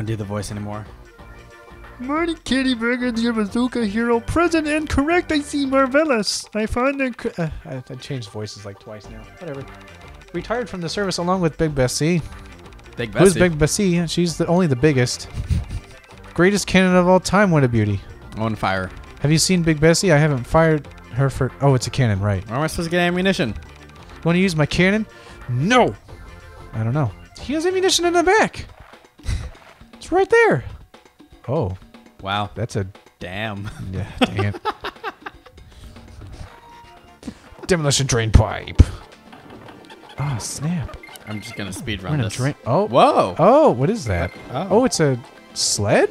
want to do the voice anymore. Marty Kitty Burger, the bazooka hero, present and correct. I see marvelous. I find it. Uh, I, I changed voices like twice now. Whatever. Retired from the service along with Big Bessie. Big Bessie. Who's Big Bessie? She's the only the biggest. Greatest cannon of all time. What a beauty. On fire. Have you seen Big Bessie? I haven't fired her for. Oh, it's a cannon, right? Where am I supposed to get ammunition? Want to use my cannon? No. I don't know. He has ammunition in the back. It's right there. Oh, Wow. that's a Damn. yeah. damn. it. Demolition drain pipe. Ah, snap. I'm just gonna speed We're run gonna this. drain. Oh, Whoa. oh, what is that? Oh. Oh, it's a sled.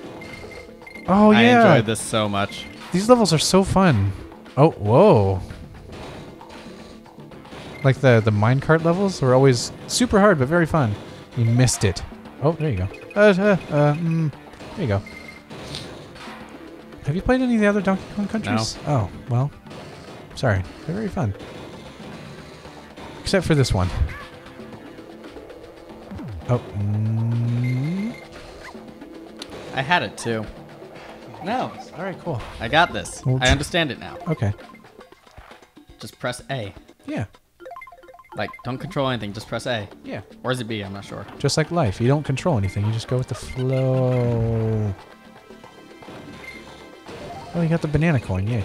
Oh I yeah. I enjoyed this so much. These levels are so fun. Oh, whoa. Like the the minecart levels were always super hard but very fun. You missed it. Oh, there you go. Uh, uh, uh, mm, there you go. Have you played any of the other Donkey Kong countries? No. Oh, well. Sorry. They're very fun. Except for this one. Oh. Mm, I had it too. No. all right, cool. I got this. Well, I understand it now. Okay. Just press A. Yeah. Like, don't control anything. Just press A. Yeah. Or is it B? I'm not sure. Just like life, you don't control anything. You just go with the flow. Oh, you got the banana coin, yay.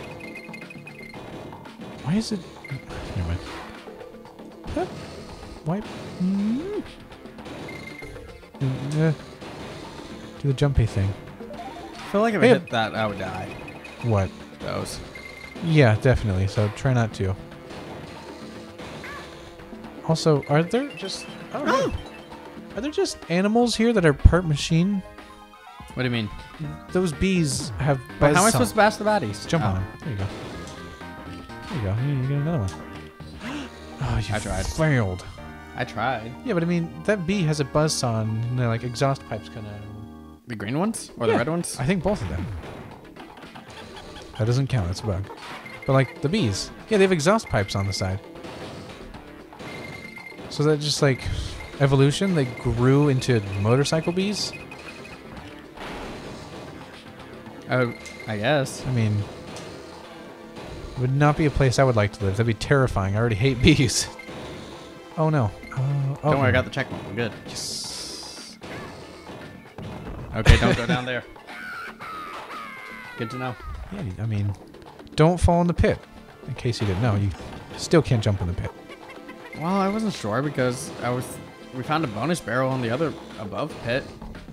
Why is it... Never mind. Huh? Why... Mm. Mm, uh, do the jumpy thing. I feel like if I hit that, I would die. What? Those. Yeah, definitely. So try not to. Also, are there just... Oh, no. Oh. Are there just animals here that are part machine? What do you mean? Those bees have But how am I supposed to bash the baddies? Jump Oh. on. There you go. There you go. You, you get another one. Oh, you I tried. failed. I tried. Yeah, but I mean, that bee has a buzzsaw and they're like exhaust pipes kind of. The green ones or the Yeah. red ones? I think both of them. That doesn't count. That's a bug. But like the bees, yeah, they have exhaust pipes on the side. So that just like evolution, they grew into motorcycle bees. Oh, I guess. I mean, it would not be a place I would like to live. That'd be terrifying. I already hate bees. Oh no. Uh, oh, Don't worry, I got the check mark. I'm good. Yes. Okay, don't go down there. Good to know. Yeah, I mean, don't fall in the pit. In case you didn't know, you still can't jump in the pit. Well, I wasn't sure because I was. We found a bonus barrel on the other above pit.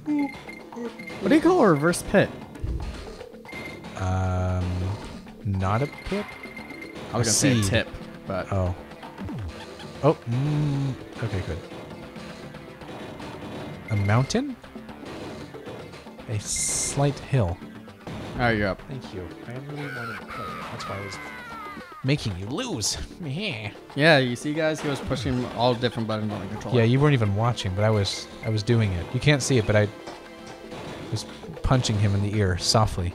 What do you call a reverse pit? Um, not a pit. I was A gonna say a tip, but Oh. Oh. Mm, okay, good. A mountain. A slight hill. oh, you're up. Thank you. I really wanted to play. That's why I was making you lose. Yeah. Yeah, you see, guys, he was pushing all different buttons on the controller. Yeah, you weren't even watching, but I was. I was doing it. You can't see it, but I was punching him in the ear softly.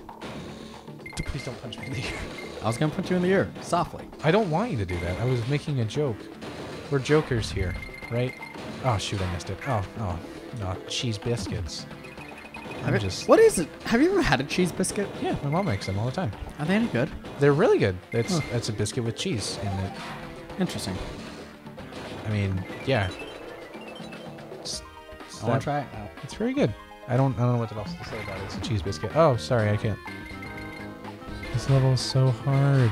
Please don't punch me in the ear. I was gonna punch you in the ear softly. I don't want you to do that. I was making a joke. We're jokers here, right? Oh shoot, I missed it. Oh, oh, no, cheese biscuits. I'm just. What is it? Have you ever had a cheese biscuit? Yeah, my mom makes them all the time. Are they any good? They're really good. It's Huh. it's a biscuit with cheese in it. Interesting. I mean, yeah. It's, it's I want to try it now. It's very good. I don't I don't know what else to say about it. It's a cheese biscuit. Oh, sorry, I can't. This level is so hard.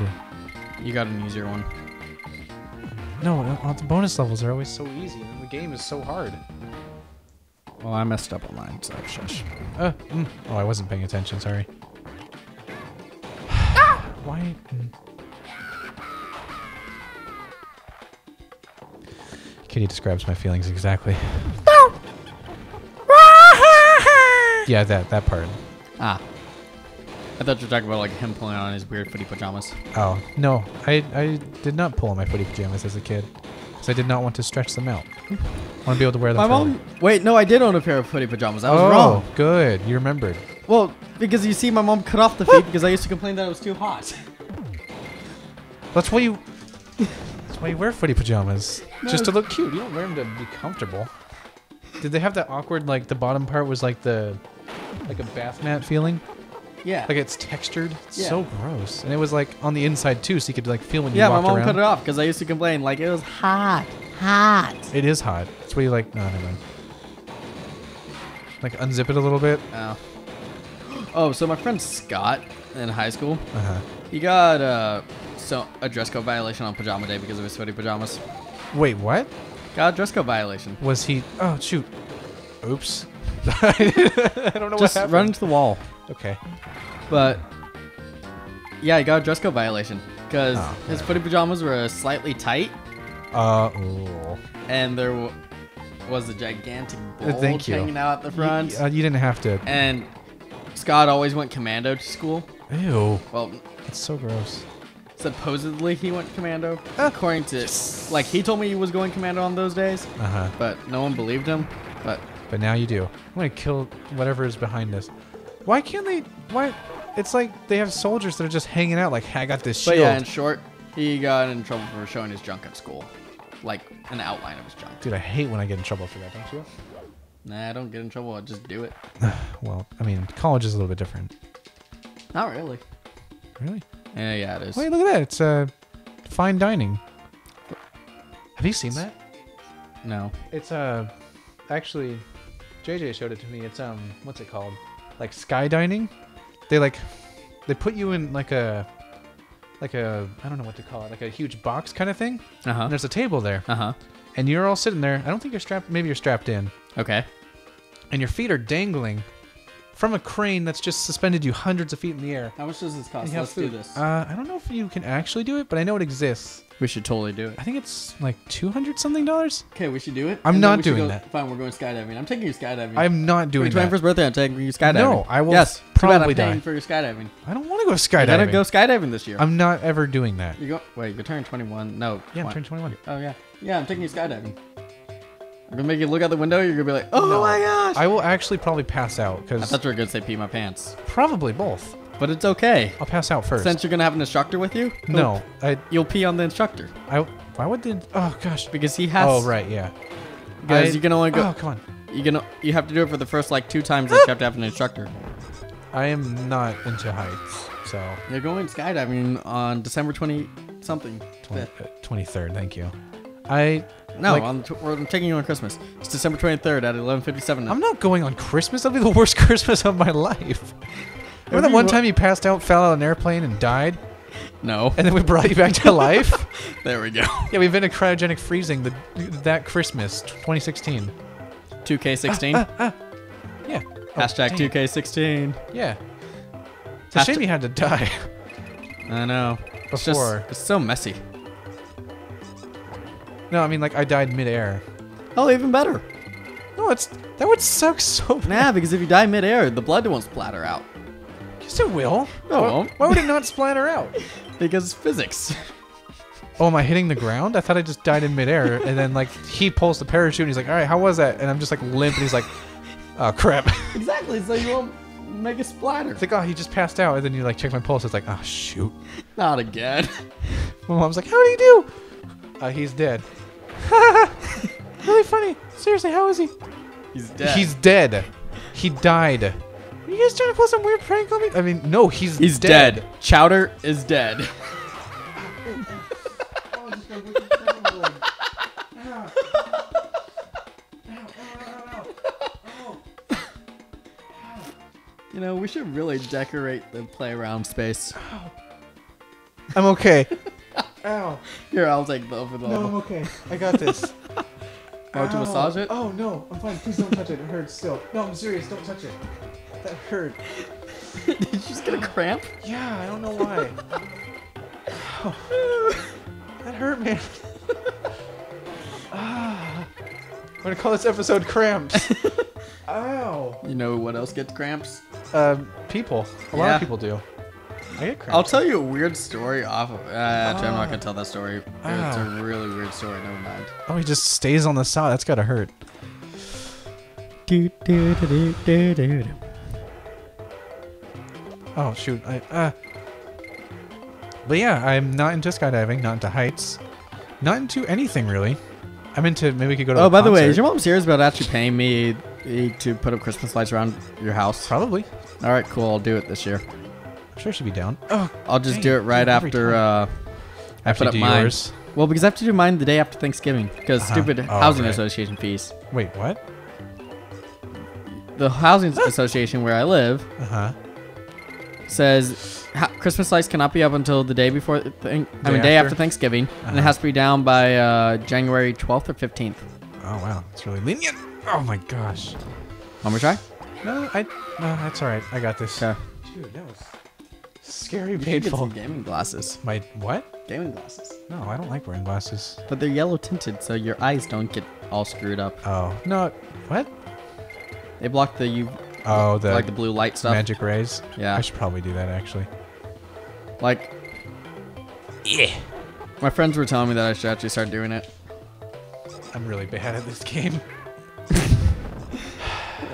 You got an easier one. No, the bonus levels are always so easy, and the game is so hard. Well, I messed up on mine, so shush. Uh, mm. Oh, I wasn't paying attention. Sorry. Why? Kitty describes my feelings exactly. yeah, that that part. Ah. I thought you were talking about like him pulling on his weird footy pajamas. Oh no, I I did not pull on my footy pajamas as a kid, because I did not want to stretch them out. I want to be able to wear them. My forever. mom. Wait, no, I did own a pair of footy pajamas. I was oh, wrong. good. You remembered. Well, because you see, my mom cut off the feet because I used to complain that it was too hot. That's why you. That's why you wear footy pajamas, just to look cute. You don't wear them to be comfortable. Did they have that awkward like the bottom part was like the like a bath mat feeling. Yeah. Like it's textured. It's Yeah. so gross. And it was like on the inside too, so you could like feel when you yeah, my mom around. cut it off because I used to complain like it was hot, hot. It is hot. That's why you like. No, never mind. Like unzip it a little bit. Oh. Oh, so my friend Scott in high school, Uh huh. he got uh, so a dress code violation on pajama day because of his sweaty pajamas. Wait, what? Got a dress code violation. Was he? Oh shoot. Oops. I don't know Just what happened. run into the wall. Okay. But yeah, he got a dress code violation because Oh, his footy pajamas were slightly tight Uh. ooh. and there w- was a gigantic Uh, bulge hanging out at the front. You, uh, you didn't have to. And Scott always went commando to school. Ew. Well, It's so gross. supposedly he went commando, Ah. according to like he told me he was going commando on those days, Uh huh. but no one believed him. But But now you do. I'm gonna kill whatever is behind this. Why can't they? Why? It's like they have soldiers that are just hanging out. Like, "Hey, I got this shield. but yeah, in short, he got in trouble for showing his junk at school, like an outline of his junk. Dude, I hate when I get in trouble for that. Don't you? Nah, I don't get in trouble. I just do it. Well, I mean, college is a little bit different. Not really. Really? Yeah, yeah, it is. Wait, look at that. It's uh, fine dining. Have you seen that? No. It's uh, actually, JJ showed it to me. It's um, what's it called? Like sky dining. They like, they put you in like a, like a I don't know what to call it, like a huge box kind of thing. Uh huh. And there's a table there, Uh huh. and you're all sitting there. I don't think you're strapped. Maybe you're strapped in, Okay. and your feet are dangling from a crane that's just suspended you hundreds of feet in the air. How much does this cost? Let's do this. Uh, I don't know if you can actually do it, but I know it exists. we should totally do it. I think it's like two hundred something dollars. Okay, we should do it. I'm and not doing go- that. Fine, we're going skydiving. I'm taking you skydiving. I'm not For doing your that. 21st birthday, I'm taking you skydiving. No, I will Yes, too bad probably I'm paying die. for your skydiving. I don't want to go skydiving. You gotta go skydiving this year. I'm not ever doing that. you go. Wait, you're turning 21. No. Yeah, I'm turning 21. Oh yeah. Yeah, I'm taking you skydiving. I'm gonna make you look out the window. You're gonna be like, oh No. my gosh. I will actually probably pass out I because thought you were gonna say pee my pants, probably both. but it's okay. I'll pass out first. Since you're gonna have an instructor with you. no, I, You'll pee on the instructor I, why would the? Oh gosh. because he has. Oh right, yeah. Because I- you can only go. Oh come on. You can. You have to do it for the first like two times that you have to have an instructor. I am not into heights, so You're going skydiving on December 20 something. 20, uh, 23rd. Thank you. I No, Like- tw- we're taking you on Christmas. It's December 23rd at 11:57. I'm not going on Christmas. That'd be the worst Christmas of my life. Remember that one time you passed out, fell out of an airplane, and died, no. and then we brought you back to life? There we go. yeah, we've been in cryogenic freezing the, that Christmas, 2016. 2K16. Ah, ah, ah. Yeah. Oh, Hashtag dang 2K16. Yeah. It's a Hashtag- shame you had to die. I know. It's just Before. it's so messy. No, I mean like I died midair. Oh, even better. No, it's that would suck so bad. Nah, because if you die midair, the blood won't splatter out. Yes, it will. No, it Why, won't. why would it not splatter out? Because physics. Oh, am I hitting the ground? I thought I just died in midair, and then like he pulls the parachute, and he's like, "All right, how was that?" And I'm just like limp, and he's like, "Oh crap!" exactly, so you won't make a splatter. It's like, "Oh, he just passed out," and then you like check my pulse. It's like, "Oh shoot!" Not again. My mom's like, "How do you do?" Uh, he's dead. really funny. Seriously, how is he? He's dead. He's dead. He died. Are you guys trying to pull some weird prank on me? I mean, no, he's He's dead. Chowder is dead. You know, we should really decorate the playground space. I'm okay. Ow. Here, I'll take the over the. No, I'm okay. I got this. Want to massage it? Oh no, I'm fine. Please don't touch it. It hurts still. No, I'm serious. Don't touch it. That hurt. Did you just get a cramp? Yeah, I don't know why. Ow. That hurt, man. ah. I'm gonna call this episode cramps. Ow. You know what else gets cramps? Um, people. A lot of people do. I get cramps. I'll tell you a weird story off of. Uh, actually, I'm not gonna Ah. tell that story. It's a really weird story. Never mind. Oh, he just stays on the side. That's gotta hurt. Do, do, do, do, do, do. Oh shoot. I uh. But yeah, I'm not into skydiving, not into heights, not into anything really. I'm into maybe we could go to. Oh, by the way, is your mom serious about actually paying me eh, to put up Christmas lights around your house? Probably. All right, cool. I'll do it this year. I'm sure she'd be down. Oh, I'll just Dang, do it right dude, after. time. Uh, I After put up you do mine. yours? Well, because I have to do mine the day after Thanksgiving because Uh-huh. stupid Oh, housing okay. association fees. wait, what? The housing association where I live Uh huh. says ha- Christmas lights cannot be up until the day before. Th- I mean, Day day after? after Thanksgiving, and Uh-huh. it has to be down by uh, January 12th or 15th. Oh wow, it's really lenient. Oh my gosh. Want me to try? No, I no, that's all right. I got this. Okay. Dude, that was scary You should get painful. some gaming glasses. My what? Gaming glasses. No, I don't like wearing glasses. But they're yellow tinted, so your eyes don't get all screwed up. Oh no, what? They block the U, Oh, the, like the blue light stuff. magic rays. Yeah. I should probably do that actually. Like, Yeah. my friends were telling me that I should actually start doing it. I'm really bad at this game.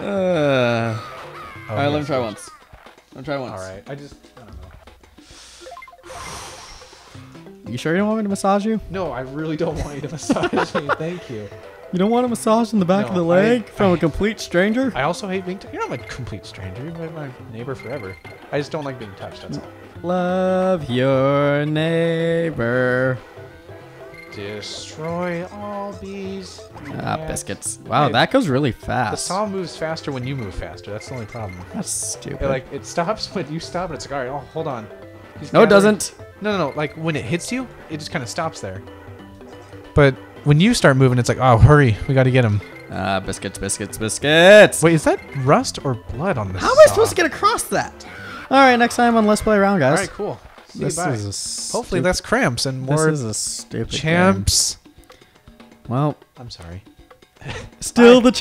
Uh, Oh, all right, let me yes. try once. Let me try once. All right, I just. You sure you don't want me to massage you? No, I really don't want you to massage me. Thank you. You don't want a massage in the back of the leg I- from I- a complete stranger? I also hate being. touched. You're not my complete stranger. You're my, my neighbor forever. I just don't like being touched. That's all. Love your neighbor. Destroy all bees. Ah, biscuits. Wow, Wait, that goes really fast. The saw moves faster when you move faster. That's the only problem. That's stupid. It, like it stops when you stop, and it's like, all right, oh, hold on. He's no, it doesn't. No, no, no. Like when it hits you, it just kind of stops there. But when you start moving, it's like, oh, hurry, we got to get him. Ah, biscuits, biscuits, biscuits. Wait, is that rust or blood on this? How am I supposed to get across that? All right, next time on Let's Play A Round, guys. right, cool. See This you bye. is a Hopefully stupid- less cramps and This more is a stupid game. champs. Well, I'm sorry. still the champ.